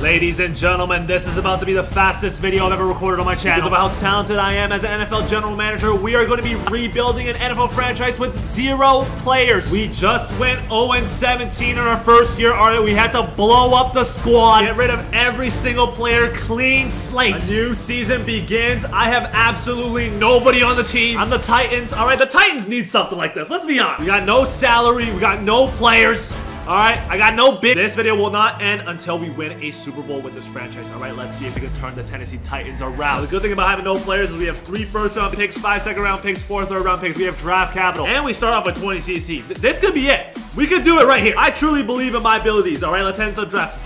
Ladies and gentlemen, this is about to be the fastest video I've ever recorded on my channel. Because of how talented I am as an NFL general manager, we are going to be rebuilding an NFL franchise with zero players. We just went 0-17 in our first year. All right, we had to blow up the squad, get rid of every single player, clean slate. A new season begins. I have absolutely nobody on the team. I'm the Titans. All right, the Titans need something like this. Let's be honest. We got no salary. We got no players. All right, I got no bid. This video will not end until we win a Super Bowl with this franchise. All right, let's see if we can turn the Tennessee Titans around. The good thing about having no players is we have three first round picks, five second round picks, four third round picks. We have draft capital, and we start off with 20 CC. This could be it. We could do it right here. I truly believe in my abilities. All right, let's into the draft.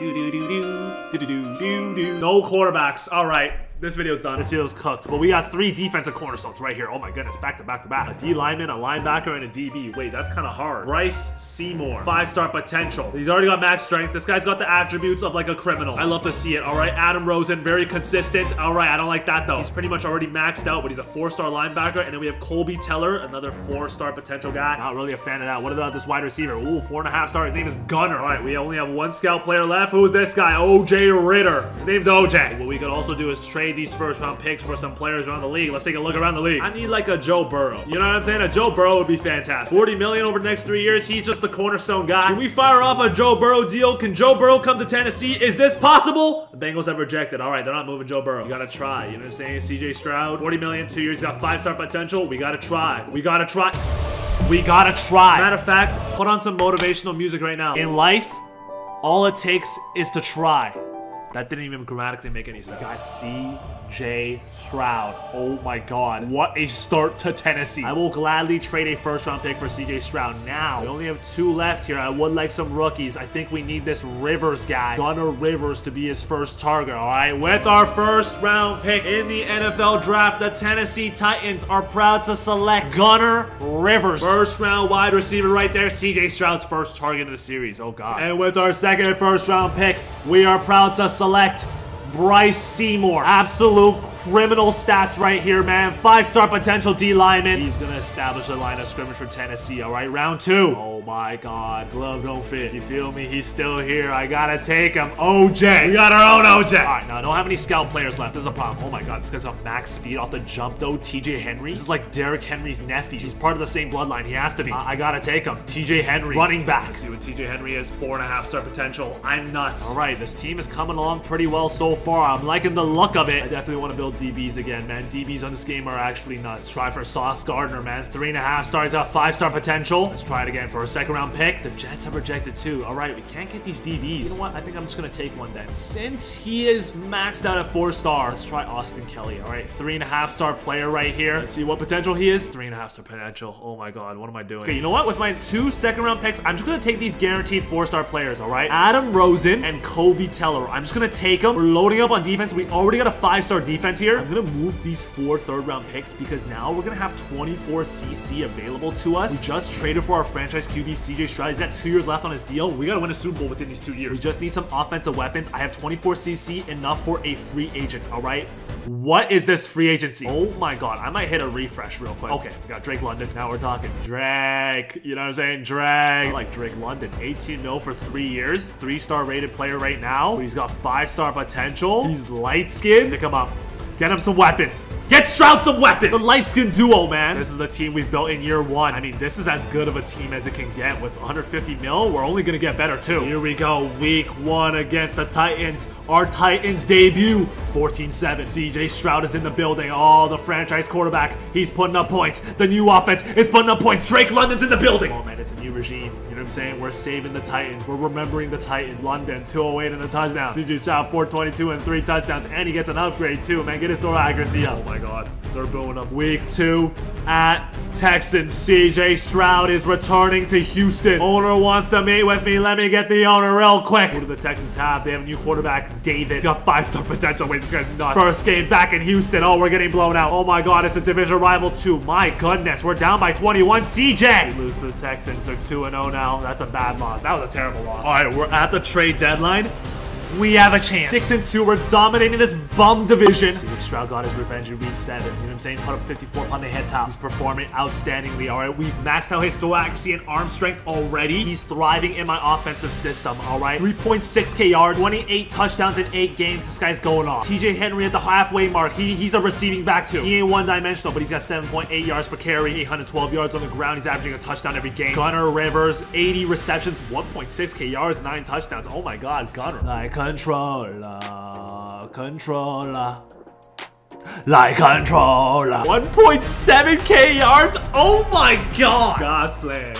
No quarterbacks. All right. This video's done. This video's cooked. But we got three defensive cornerstones right here. Oh my goodness, back to back to back. A D lineman, a linebacker, and a DB. Wait, that's kind of hard. Bryce Seymour, five-star potential. He's already got max strength. This guy's got the attributes of like a criminal. I love to see it. All right, Adam Rosen, very consistent. All right, I don't like that though. He's pretty much already maxed out, but he's a four-star linebacker. And then we have Colby Teller, another four-star potential guy. Not really a fan of that. What about this wide receiver? Ooh, four and a half star. His name is Gunner. All right, we only have one scout player left. Who's this guy? OJ Ritter. His name's OJ. What we could also do is trade these first-round picks for some players around the league. Let's take a look around the league. I need like a Joe Burrow. You know what I'm saying? A Joe Burrow would be fantastic. 40 million over the next three years. He's just the cornerstone guy. Can we fire off a Joe Burrow deal? Can Joe Burrow come to Tennessee? Is this possible? The Bengals have rejected. All right, they're not moving Joe Burrow. You gotta try. You know what I'm saying? CJ Stroud, 40 million, two years, got five-star potential. We gotta try. We gotta try. We gotta try. Matter of fact, put on some motivational music right now. In life, all it takes is to try. That didn't even grammatically make any sense. Got C.J. Stroud. Oh my god. What a start to Tennessee. I will gladly trade a first round pick for C.J. Stroud now. We only have two left here. I would like some rookies. I think we need this Rivers guy. Gunner Rivers to be his first target, all right? With our first round pick in the NFL draft, the Tennessee Titans are proud to select Gunner Rivers. First round wide receiver right there. C.J. Stroud's first target in the series. Oh god. And with our second and first round pick, we are proud to select select Bryce Seymour. Absolute criminal stats right here, man. Five-star potential D lineman. He's gonna establish a line of scrimmage for Tennessee, all right? Round two. Oh my God, glove don't fit. You feel me? He's still here. I gotta take him. OJ. We got our own OJ. All right, now I don't have any scout players left. This is a problem. Oh my God, this guy's got max speed off the jump though. TJ Henry. This is like Derrick Henry's nephew. He's part of the same bloodline. He has to be. I, I gotta take him. TJ Henry, running back. See what TJ Henry is, four and a half star potential. I'm nuts. All right, this team is coming along pretty well so far. I'm liking the look of it. I definitely want to build DBs again, man. DBs on this game are actually nuts. Try for Sauce Gardner, man. Three and a half stars, got five star potential. Let's try it again for a second round pick. The Jets have rejected too. All right, we can't get these DBs. You know what? I think I'm just gonna take one then. Since he is maxed out at four star, let's try Austin Kelly. All right, three and a half star player right here. Let's see what potential he is. Three and a half star potential. Oh my God, what am I doing? Okay, you know what? With my two second round picks, I'm just gonna take these guaranteed four star players. All right, Adam Rosen and Colby Teller. I'm just gonna take them. We're loading up on defense. We already got a five star defense here. I'm gonna move these four third round picks because now we're gonna have 24 CC available to us. We just traded for our franchise QB CJ Stroud. He's got two years left on his deal. We gotta win a Super Bowl within these two years. We just need some offensive weapons. I have 24 CC, enough for a free agent, all right? What is this free agency? Oh my god, I might hit a refresh real quick. Okay, we got Drake London. Now we're talking Drake. You know what I'm saying? Drake. I like Drake London. 18 mil for three years. Three-star rated player right now. But he's got five-star potential. He's light-skinned. Pick him up. Get him some weapons. Get Stroud some weapons! The light skin duo, man. This is the team we've built in year one. I mean, this is as good of a team as it can get. With 150 mil, we're only gonna get better too. Here we go, week one against the Titans. Our Titans debut, 14-7. CJ Stroud is in the building. Oh, the franchise quarterback. He's putting up points. The new offense is putting up points. Drake London's in the building. Oh man, it's a new regime. You know what I'm saying? We're saving the Titans. We're remembering the Titans. London, 208 and a touchdown. CJ Stroud, 422 and three touchdowns. And he gets an upgrade too, man. Get his throw accuracy up. My god. They're booing up. Week two at Texans. CJ Stroud is returning to Houston. Owner wants to meet with me. Let me get the owner real quick. Who do the Texans have? They have a new quarterback, David. He's got five-star potential. Wait, this guy's nuts. First game back in Houston. Oh, we're getting blown out. Oh my god, it's a division rival too. My goodness, we're down by 21. CJ! Lose to the Texans. They're 2-0 now. That's a bad loss. That was a terrible loss. All right, we're at the trade deadline. We have a chance. Six and two, we're dominating this bum division. CJ Stroud got his revenge in week seven. You know what I'm saying? Put up 54 on the head top. He's performing outstandingly. All right, we've maxed out his throw accuracy and arm strength already. He's thriving in my offensive system. All right, 3.6k yards, 28 touchdowns in eight games. This guy's going off. TJ Henry at the halfway mark. He he's a receiving back too. He ain't one dimensional, but he's got 7.8 yards per carry, 812 yards on the ground. He's averaging a touchdown every game. Gunner Rivers, 80 receptions, 1.6k yards, nine touchdowns. Oh my God, Gunner. Like controller, controller. Like controller. 1.7k yards. Oh my God. God's plan.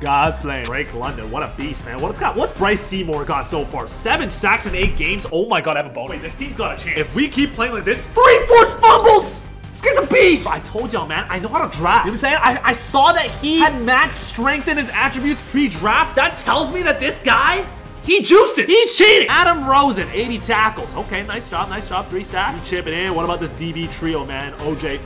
God's plan. Drake London, what a beast, man. What's got? What's Bryce Seymour got so far? Seven sacks in eight games. Oh my God, I have a bone. Wait, this team's got a chance. If we keep playing like this, three forced fumbles. This guy's a beast! I told y'all, man, I know how to draft. You know what I'm saying? I, I saw that he had max strength in his attributes pre-draft. That tells me that this guy he juices. He's cheating. Adam Rosen, 80 tackles. Okay, nice job, nice job. Three sacks. He's chipping in. What about this DB trio, man? OJ,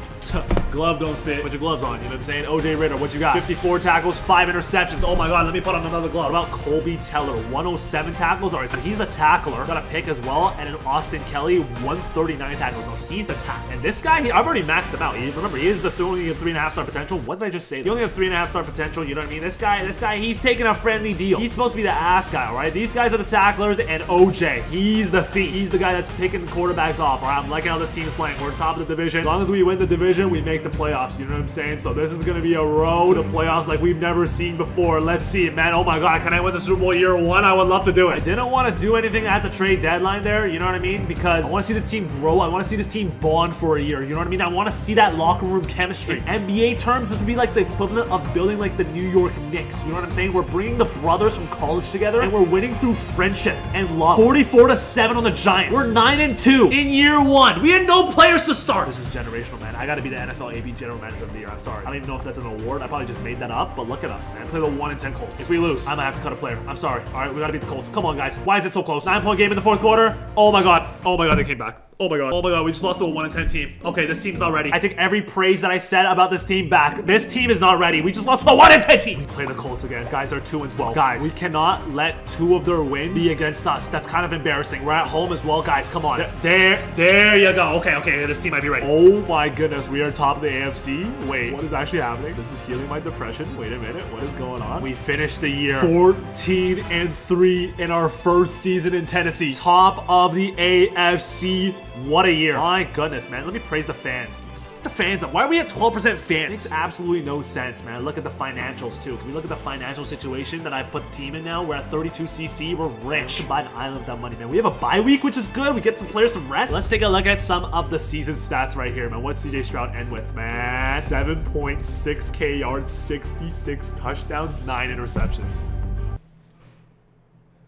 glove don't fit. Put your gloves on. You know what I'm saying? OJ Ritter, what you got? 54 tackles, five interceptions. Oh my God, let me put on another glove. What about Colby Teller? 107 tackles. All right, so he's the tackler. Got a pick as well. And then Austin Kelly, 139 tackles. No, he's the tack. And this guy, he, I've already maxed him out. He, remember, he is the only three and a half star potential. What did I just say? He only have three and a half star potential. You know what I mean? This guy, this guy, he's taking a friendly deal. He's supposed to be the ass guy, all right? These guys are the tacklers, and OJ, he's the thief. He's the guy that's picking quarterbacks off. All right, I'm liking how this team's playing. We're top of the division. As long as we win the division, we make the playoffs. You know what I'm saying? So this is gonna be a road to playoffs like we've never seen before. Let's see, man. Oh my God, can I win the Super Bowl year one? I would love to do it. I didn't want to do anything at the trade deadline there. You know what I mean? Because I want to see this team grow. I want to see this team bond for a year. You know what I mean? I want to see that locker room chemistry. In NBA terms, this would be like the equivalent of building like the New York Knicks. You know what I'm saying? We're bringing the brothers from college together, and we're winning through friendship and love. 44 to seven on the Giants. We're nine and two in year one. We had no players to start. This is generational, man. I got to be the NFL AP General Manager of the Year. I'm sorry. I don't even know if that's an award. I probably just made that up. But look at us, man. Play the one in ten Colts. If we lose, I'm going to have to cut a player. I'm sorry. All right, we got to beat the Colts. Come on, guys. Why is it so close? Nine point game in the fourth quarter. Oh my god. Oh my god, they came back. Oh my god. Oh my god, we just lost to a 1 in 10 team. Okay, this team's not ready. I take every praise that I said about this team back. This team is not ready. We just lost to a 1 in 10 team. We play the Colts again. Guys, they're 2 and 12. Guys, we cannot let two of their wins be against us. That's kind of embarrassing. We're at home as well, guys. Come on. There, there you go. Okay, okay, this team might be ready. Oh my goodness, we are top of the AFC. Wait, what is actually happening? This is healing my depression. Wait a minute, what is going on? We finished the year 14 and 3 in our first season in Tennessee. Top of the AFC. What a year. My goodness, man. Let me praise the fans. Let's get the fans up. Why are we at 12% fans? Makes absolutely no sense, man. Look at the financials, too. Can we look at the financial situation that I put the team in now? We're at 32cc. We're rich. We can buy an island with that money, man. We have a bye week, which is good. We get some players some rest. Let's take a look at some of the season stats right here, man. What's CJ Stroud end with, man? 7.6k yards, 66 touchdowns, 9 interceptions.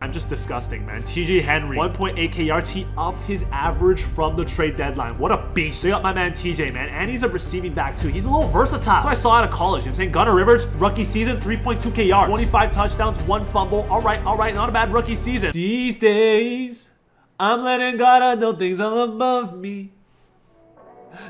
I'm just disgusting, man. TJ Henry, 1.8k yards. He upped his average from the trade deadline. What a beast. They got my man TJ, man. And he's a receiving back, too. He's a little versatile. What I saw out of college. You know what I'm saying? Gunnar Rivers, rookie season, 3.2k yards. 25 touchdowns, one fumble. All right, all right. Not a bad rookie season. These days, I'm letting God know things are above me.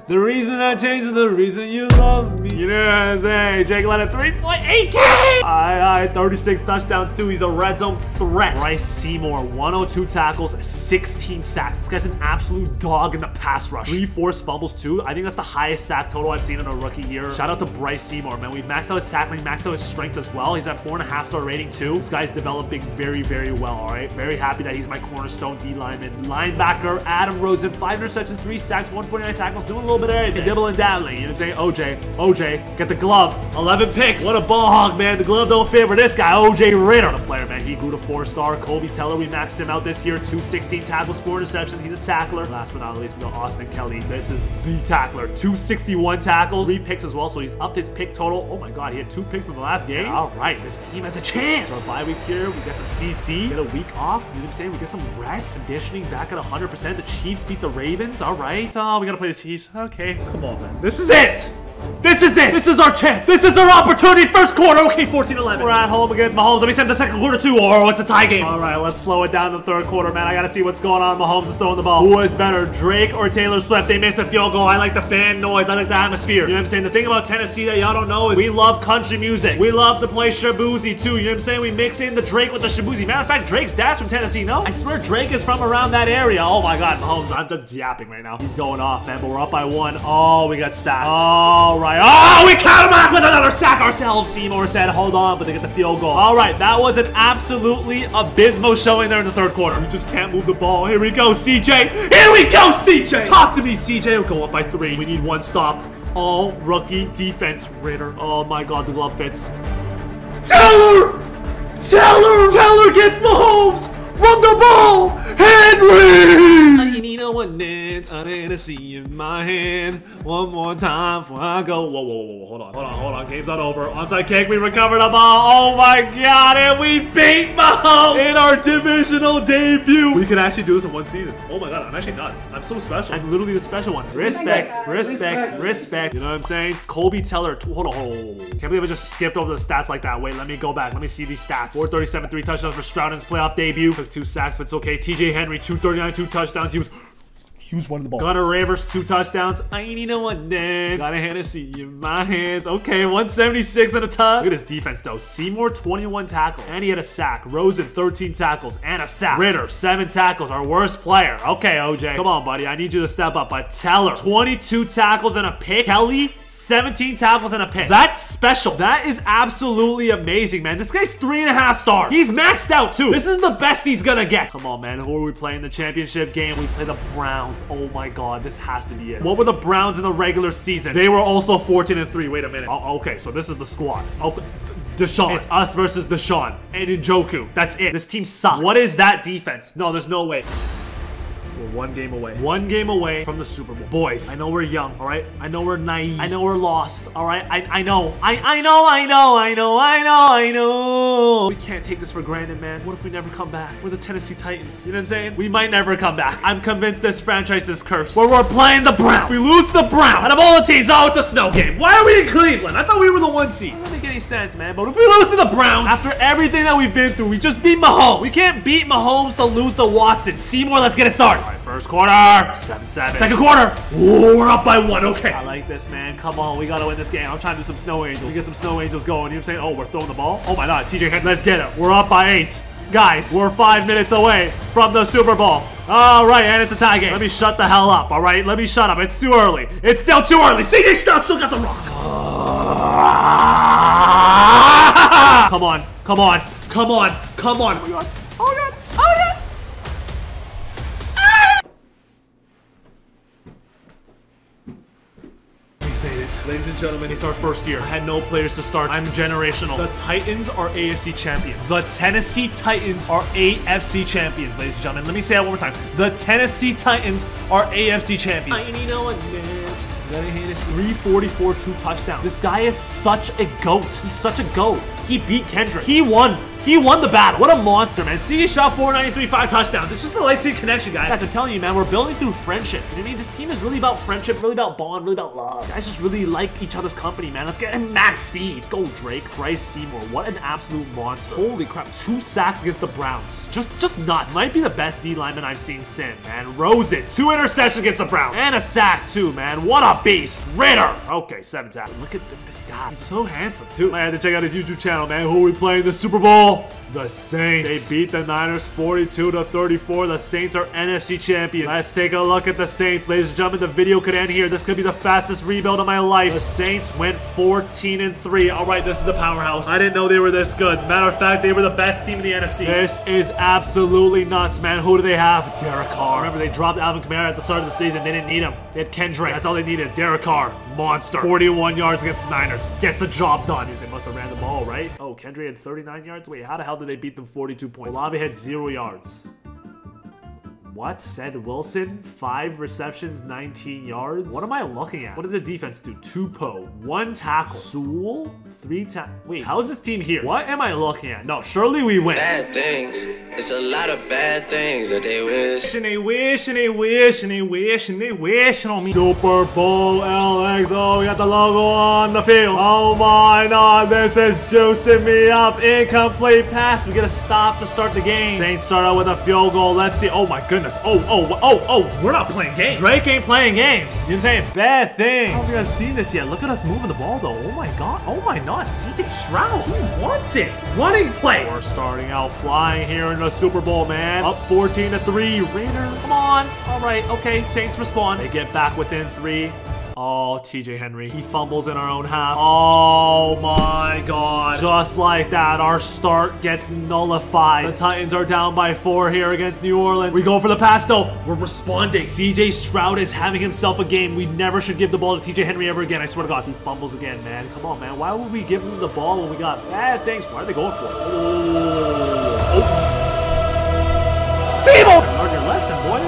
The reason I changed is the reason you love me. You know what I'm saying? Drake London, 3.8K! I, I, 36 touchdowns too. He's a red zone threat. Bryce Seymour, 102 tackles, 16 sacks. This guy's an absolute dog in the pass rush. Three forced fumbles too. I think that's the highest sack total I've seen in a rookie year. Shout out to Bryce Seymour, man. We've maxed out his tackling, maxed out his strength as well. He's at four and a half star rating too. This guy's developing very, very well, all right? Very happy that he's my cornerstone D lineman. Linebacker, Adam Rosen, five interceptions, three sacks, 149 tackles, doing a little bit of everything. Dibble and dabbling, you know what I'm saying? OJ, OJ, get the glove. 11 picks. What a ball hog, man. The glove don't favor this guy, OJ Ritter. The player, man. He grew to four star. Colby Teller, we maxed him out this year. 216 tackles, four interceptions. He's a tackler. Last but not least, we got Austin Kelly. This is the tackler. 261 tackles, three picks as well. So he's upped his pick total. Oh my god, he had two picks in the last game. All right, this team has a chance. So bye week here, we get some CC, get a week off. You know what I'm saying? We get some rest, conditioning back at 100%. The Chiefs beat the Ravens. All right. Oh, we gotta play the Chiefs. Okay, come on, man. This is it. This is it. This is our chance. This is our opportunity. First quarter. Okay, 14-11. We're at home against Mahomes. Let me send the second quarter too, or it's a tie game. All right, let's slow it down the third quarter, man. I gotta see what's going on. Mahomes is throwing the ball. Who is better, Drake or Taylor Swift? They miss a field goal. I like the fan noise. I like the atmosphere. You know what I'm saying? The thing about Tennessee that y'all don't know is we love country music. We love to play Shaboozey too. You know what I'm saying? We mix in the Drake with the Shaboozey. Matter of fact, Drake's dad's from Tennessee. No, I swear Drake is from around that area. Oh my God, Mahomes. I'm just yapping right now. He's going off, man. But we're up by one. Oh, we got sacked. All right. Oh, we got him back with another sack ourselves. Seymour said, hold on, but they get the field goal. All right, that was an absolutely abysmal showing there in the third quarter. We just can't move the ball. Here we go, CJ. Here we go, CJ. Talk to me, CJ. We'll go up by three. We need one stop. All rookie defense. Ritter. Oh my God, the glove fits. Taylor! Taylor! Taylor gets Mahomes! Run the ball! Henry! I need a one dance, a Hennessy in my hand. One more time before I go. Whoa, whoa, whoa, whoa, hold on, hold on, hold on. Game's not over. Onside kick, we recover the ball. Oh my god, and we beat Mahomes in our divisional debut. We could actually do this in one season. Oh my god, I'm actually nuts. I'm so special. I'm literally the special one. Oh respect, respect, respect. You know what I'm saying? Colby Teller. Hold on, hold on, hold on. Can't believe I just skipped over the stats like that. Wait, let me go back. Let me see these stats. 437, three touchdowns for Stroud in his playoff debut. Took two sacks, but it's okay. TJ Henry, 239, two touchdowns. He was he was running the ball. Gunnar Rivers, two touchdowns. I ain't even one then. Got a Hennessy in my hands. Okay, 176 and a touch. Look at his defense, though. Seymour, 21 tackles. And he had a sack. Rosen, 13 tackles and a sack. Ritter, 7 tackles. Our worst player. Okay, OJ. Come on, buddy. I need you to step up. But Teller, 22 tackles and a pick. Kelly, 17 tackles and a pick. That's special. That is absolutely amazing, man. This guy's three and a half stars. He's maxed out, too. This is the best he's gonna get. Come on, man. Who are we playing the championship game? We play the Browns. Oh, my God. This has to be it. What were the Browns in the regular season? They were also 14 and 3. Wait a minute. Oh, okay, so this is the squad. Okay. Deshaun. It's us versus Deshaun and Njoku. That's it. This team sucks. What is that defense? No, there's no way. We're one game away. One game away from the Super Bowl. Boys, I know we're young, all right? I know we're naive. I know we're lost, all right? I, I know. I, I know, I know, I know, I know, I know. We can't take this for granted, man. What if we never come back? We're the Tennessee Titans. You know what I'm saying? We might never come back. I'm convinced this franchise is cursed. Where we're playing the Browns. We lose the Browns. Out of all the teams, oh, it's a snow game. Why are we in Cleveland? I thought we were the one seed. Any sense, man. But if we lose to the Browns, after everything that we've been through, we just beat Mahomes. We can't beat Mahomes to lose to Watson. Seymour, let's get it started. All right, first quarter. 7-7. Second quarter. Ooh, we're up by one. Okay. I like this, man. Come on. We got to win this game. I'm trying to do some snow angels. We get some snow angels going. You know what I'm saying? Oh, we're throwing the ball. Oh, my God. TJ let's get it. We're up by eight. Guys, we're five minutes away from the Super Bowl. All right, and it's a tie game. Let me shut the hell up, all right? Let me shut up. It's too early. It's still too early. CJ Stroud still got the rock. Come on. Come on. Come on. Come on. Oh, my God. Oh, my God. Oh, my God. Ah! Ladies and gentlemen, it's our first year. I had no players to start. I'm generational. The Titans are AFC champions. The Tennessee Titans are AFC champions, ladies and gentlemen. Let me say that one more time. The Tennessee Titans are AFC champions. I need no one 344, two touchdowns. This guy is such a goat. He's such a goat. He beat Kendrick. He won. He won the battle. What a monster, man. CJ Stroud 493, five touchdowns. It's just a light team connection, guys. Guys, I'm telling you, man, we're building through friendship. You know what I mean? This team is really about friendship, really about bond, really about love. Guys just really like each other's company, man. Let's get him max speed. Let's go, Drake. Bryce Seymour. What an absolute monster. Holy crap. Two sacks against the Browns. Just, just nuts. Might be the best D lineman I've seen since, man. Rosen. Two interceptions against the Browns. And a sack, too, man. What a beast. Ritter. Okay, seven tackles. Look at this guy. He's so handsome, too. Oh, I had to check out his YouTube channel, man. Who are we playing the Super Bowl? う The Saints. They beat the Niners 42 to 34. The Saints are NFC champions. Let's take a look at the Saints. Ladies and gentlemen, the video could end here. This could be the fastest rebuild of my life. The Saints went 14 and 3. All right, this is a powerhouse. I didn't know they were this good. Matter of fact, they were the best team in the NFC. This is absolutely nuts, man. Who do they have? Derek Carr. Remember, they dropped Alvin Kamara at the start of the season. They didn't need him. They had Kendrick. That's all they needed. Derek Carr, monster. 41 yards against the Niners. Gets the job done. They must have ran the ball, right? Oh, Kendrick had 39 yards? Wait, how the hell did they beat them 42 points? Olave had zero yards. What? Said Wilson, five receptions, 19 yards. What am I looking at? What did the defense do? Tupo, one tackle. Sewell, Three times. Wait, how is this team here? What am I looking at? No, surely we win. Bad things. It's a lot of bad things that they wish. And they wish and they wish and they wish and they wish on me. Super Bowl LXO, oh, we got the logo on the field. Oh my god, this is juicing me up. Incomplete pass. We get a stop to start the game. Saints start out with a field goal. Let's see. Oh my goodness. Oh, oh, oh, oh, we're not playing games. Drake ain't playing games. You know what I'm saying? Bad thing. I don't think I've seen this yet. Look at us moving the ball though. Oh my god. Oh my god. CJ Stroud. Who wants it? Running play. We're starting out flying here in the Super Bowl, man. Up 14 to 3. Raider, come on. All right. Okay. Saints respond. They get back within three. Oh, TJ Henry. He fumbles in our own half. Oh my god. Just like that, our start gets nullified. The Titans are down by four here against New Orleans. We go for the pass though. We're responding. CJ Stroud is having himself a game. We never should give the ball to TJ Henry ever again. I swear to God, he fumbles again, man. Come on, man. Why would we give him the ball when we got bad things? Why are they going for it? Oh. oh. Feeble! Learn your lesson, boy.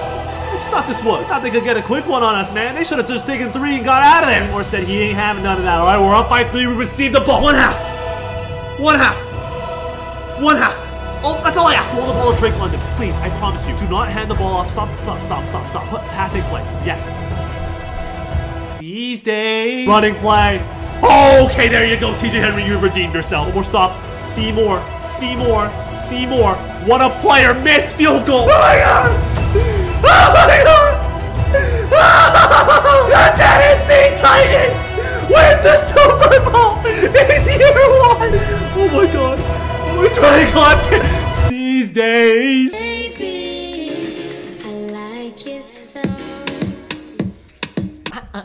Not this was. Thought they could get a quick one on us, man. They should have just taken three and got out of there. Or said he ain't having none of that. All right, we're up by three. We received the ball. One half. One half. One half. Oh, that's all I ask. Hold the ball to Drake London. Please, I promise you. Do not hand the ball off. Stop, stop, stop, stop, stop. Passing play. Yes. These days. Running play. Okay, there you go, TJ Henry. You redeemed yourself. One more stop. Seymour. Seymour. Seymour. What a player. Missed field goal. Oh my god. Oh my god! The Tennessee Titans win the Super Bowl in year one! Oh my god! Oh to these days! Baby,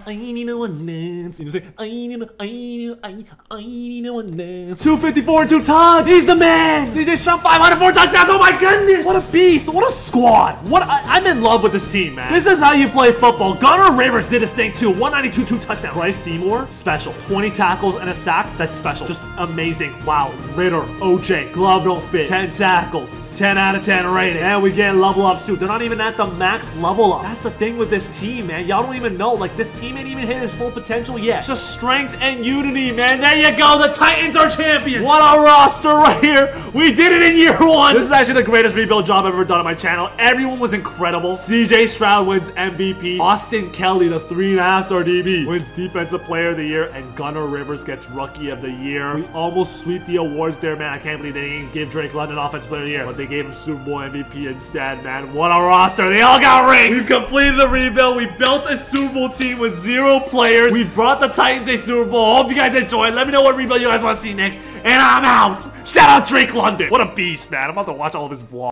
I need no one dance. You know what I'm saying? I need, I need, I, I need no one dance. 254 and two touchdowns. He's the man. CJ Stroud 504 touchdowns. Oh my goodness. What a beast. What a squad. What I, am in love with this team, man. This is how you play football. Gunnar Rivers did his thing too. 192 two touchdowns. Bryce Seymour, special. 20 tackles and a sack. That's special. Just amazing. Wow. Ritter, OJ, glove don't fit. 10 tackles. 10 out of 10 rating. And we get level ups too. They're not even at the max level up. That's the thing with this team, man. Y'all don't even know. Like this team ain't even hit his full potential yet. It's just strength and unity, man. There you go. The Titans are champions. What a roster right here. We did it in year one. This is actually the greatest rebuild job I've ever done on my channel. Everyone was incredible. CJ Stroud wins MVP. Austin Kelly, the three and a half star DB, wins Defensive Player of the Year. And Gunnar Rivers gets Rookie of the Year. We almost sweep the awards there, man. I can't believe they didn't give Drake London Offensive Player of the Year. But they gave him Super Bowl MVP instead, man. What a roster. They all got rings. We've completed the rebuild. We built a Super Bowl team with zero players. We brought the Titans a Super Bowl. Hope you guys enjoyed. Let me know what rebuild you guys want to see next. And I'm out. Shout out Drake London. What a beast, man. I'm about to watch all of his vlogs.